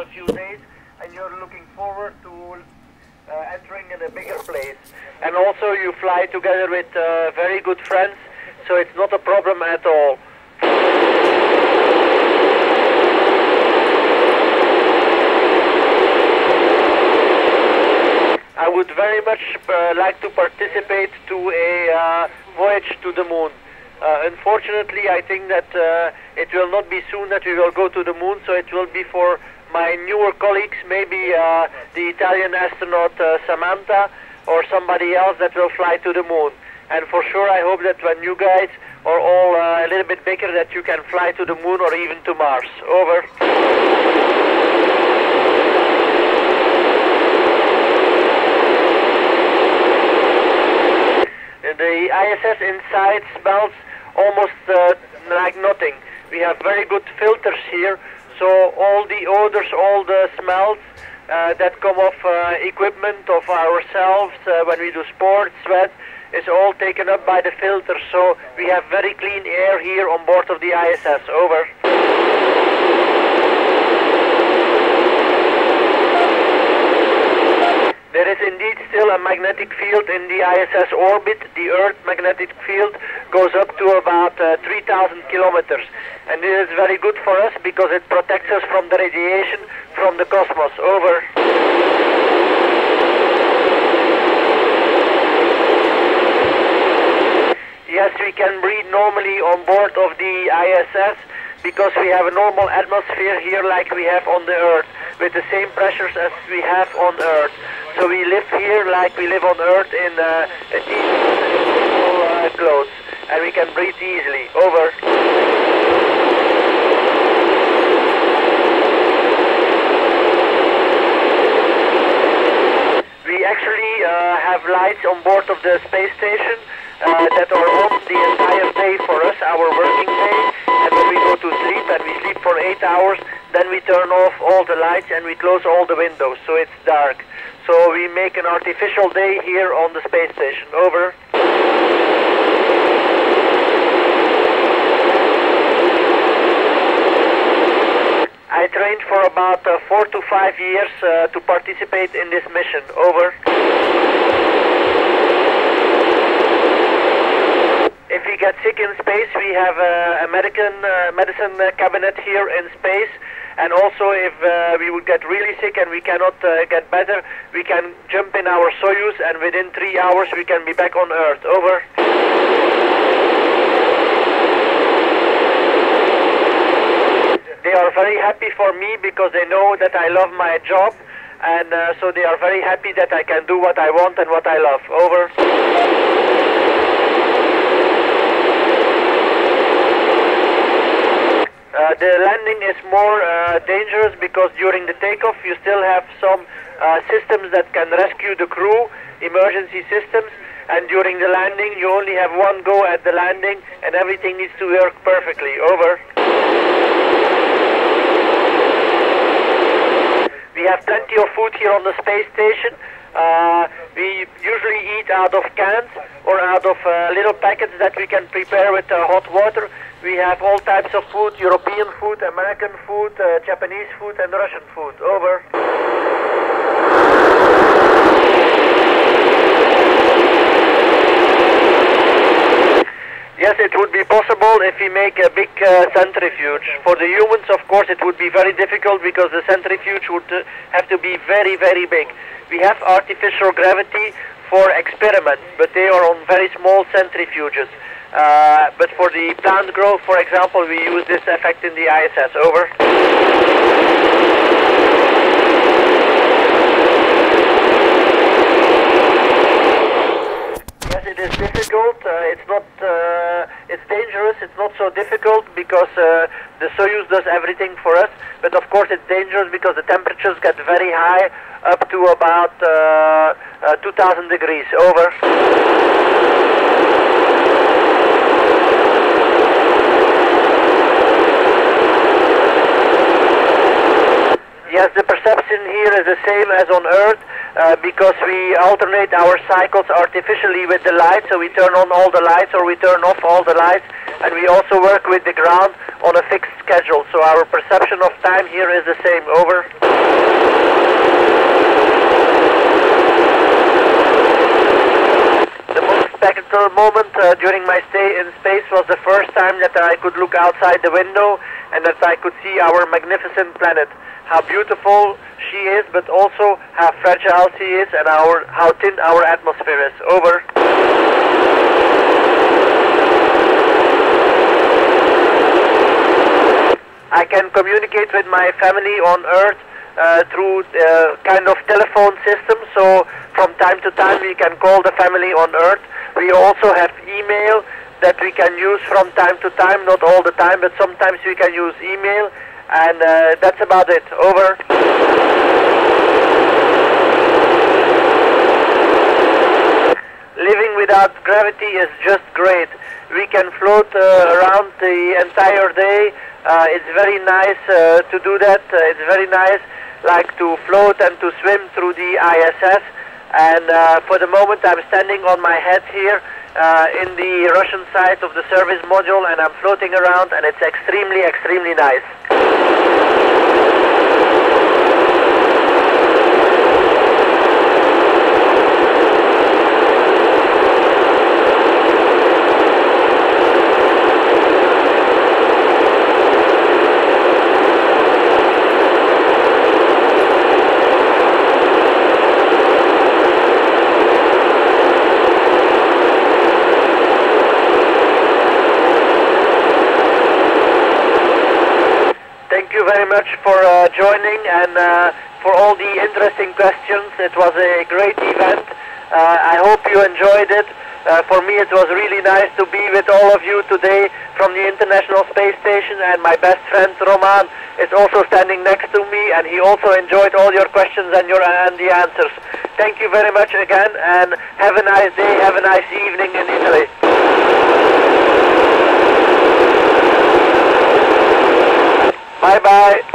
a few days, and you're looking forward to uh, entering in a bigger place. And also, you fly together with uh, very good friends, so it's not a problem at all. I would very much uh, like to participate to a uh, voyage to the moon. Uh, unfortunately, I think that uh, it will not be soon that we will go to the moon, so it will be for my newer colleagues, maybe uh, the Italian astronaut uh, Samantha or somebody else that will fly to the moon. And for sure, I hope that when you guys are all uh, a little bit bigger, that you can fly to the moon or even to Mars. Over. The ISS inside smells almost uh, like nothing. We have very good filters here, so all the odors, all the smells uh, that come off uh, equipment of ourselves uh, when we do sports, sweat, is all taken up by the filters. So we have very clean air here on board of the ISS. Over. There is indeed still a magnetic field in the ISS orbit. The Earth magnetic field goes up to about uh, 3,000 kilometers. And this is very good for us because it protects us from the radiation from the cosmos. Over. Yes, we can breathe normally on board of the ISS because we have a normal atmosphere here like we have on the Earth with the same pressures as we have on Earth. So we live here like we live on Earth in uh, normal uh, clothes and we can breathe easily. Over. We actually uh, have lights on board of the space station uh, that are on the entire day for us, our working day. And when we go to sleep and we sleep for eight hours, then we turn off all the lights and we close all the windows so it's dark. So we make an artificial day here on the space station. Over. I trained for about uh, four to five years uh, to participate in this mission. Over. If we get sick in space, we have uh, American uh, medicine uh, cabinet here in space. And also, if uh, we would get really sick and we cannot uh, get better, we can jump in our Soyuz, and within three hours we can be back on Earth. Over. They are very happy for me because they know that I love my job, and uh, so they are very happy that I can do what I want and what I love. Over. Uh, the landing is more uh, dangerous because during the takeoff you still have some uh, systems that can rescue the crew, emergency systems, and during the landing you only have one go at the landing and everything needs to work perfectly. Over. We have plenty of food here on the space station. Uh, we usually eat out of cans or out of uh, little packets that we can prepare with uh, hot water. We have all types of food, European food, American food, uh, Japanese food and Russian food. Over. Yes, it would be possible if we make a big uh, centrifuge. For the humans, of course, it would be very difficult because the centrifuge would uh, have to be very, very big. We have artificial gravity for experiments, but they are on very small centrifuges. Uh, but for the plant growth, for example, we use this effect in the ISS. Over. Yes, it is difficult. Uh, it's not. Uh, it's dangerous. It's not so difficult because uh, the Soyuz does everything for us. But of course, it's dangerous because the temperatures get very high, up to about uh, uh, 2,000 degrees. Over. Yes, the perception here is the same as on Earth uh, because we alternate our cycles artificially with the light, so we turn on all the lights or we turn off all the lights, and we also work with the ground on a fixed schedule. So our perception of time here is the same. Over. The most spectacular moment uh, during my stay in space was the first time that I could look outside the window and that I could see our magnificent planet. How beautiful she is, but also how fragile she is and our, how thin our atmosphere is. Over. I can communicate with my family on Earth uh, through uh, kind of telephone system. So from time to time we can call the family on Earth. We also have email that we can use from time to time, not all the time, but sometimes we can use email. And uh, that's about it. Over. Living without gravity is just great. We can float uh, around the entire day. Uh, it's very nice uh, to do that. Uh, it's very nice, like to float and to swim through the ISS. And uh, for the moment, I'm standing on my head here uh, in the Russian side of the service module, and I'm floating around, and it's extremely, extremely nice. Thank you very much for uh, joining and uh, for all the interesting questions. It was a great event. Uh, I hope you enjoyed it. Uh, for me, it was really nice to be with all of you today from the International Space Station, and my best friend Roman is also standing next to me, and he also enjoyed all your questions and your and the answers. Thank you very much again, and have a nice day. Have a nice evening in Italy. Bye bye.